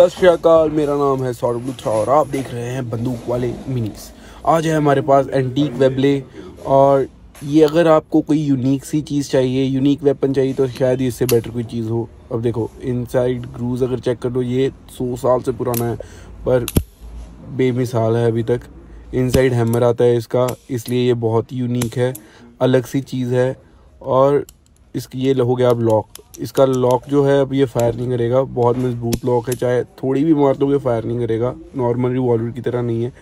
सत श्रीकाल मेरा नाम है सौरभ लुथरा और आप देख रहे हैं बंदूक वाले मिनीस। आज है हमारे पास एंटीक वेबले और ये अगर आपको कोई यूनिक सी चीज़ चाहिए यूनिक वेपन चाहिए तो शायद इससे बेटर कोई चीज़ हो। अब देखो इनसाइड ग्रूज अगर चेक कर लो, ये सौ साल से पुराना है, पर बेमिसाल है अभी तक। इनसाइड हैमर आता है इसका, इसलिए ये बहुत यूनिक है, अलग सी चीज़ है, और इसकी ये हो गया अब लॉक इसका लॉक जो है अब ये फायर नहीं करेगा. बहुत मज़बूत लॉक है. चाहे थोड़ी भी मार दोगे फायर नहीं करेगा. नॉर्मल रिवॉल्वर की तरह नहीं है.